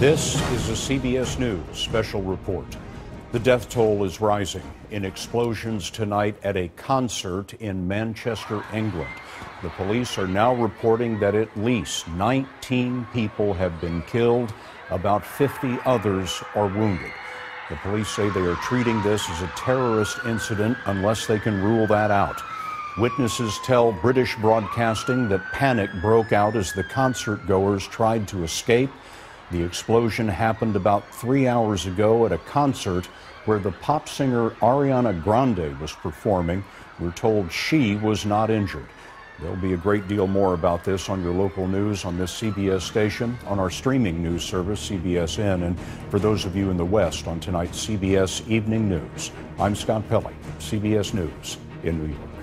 This is a CBS News special report. The death toll is rising in explosions tonight at a concert in Manchester, England. The police are now reporting that at least 19 people have been killed, about 50 others are wounded. The police say they are treating this as a terrorist incident unless they can rule that out. Witnesses tell British Broadcasting that panic broke out as the concert goers tried to escape. The explosion happened about three hours ago at a concert where the pop singer Ariana Grande was performing. We're told she was not injured. There'll be a great deal more about this on your local news on this CBS station, on our streaming news service, CBSN, and for those of you in the West on tonight's CBS Evening News. I'm Scott Pelley, CBS News in New York.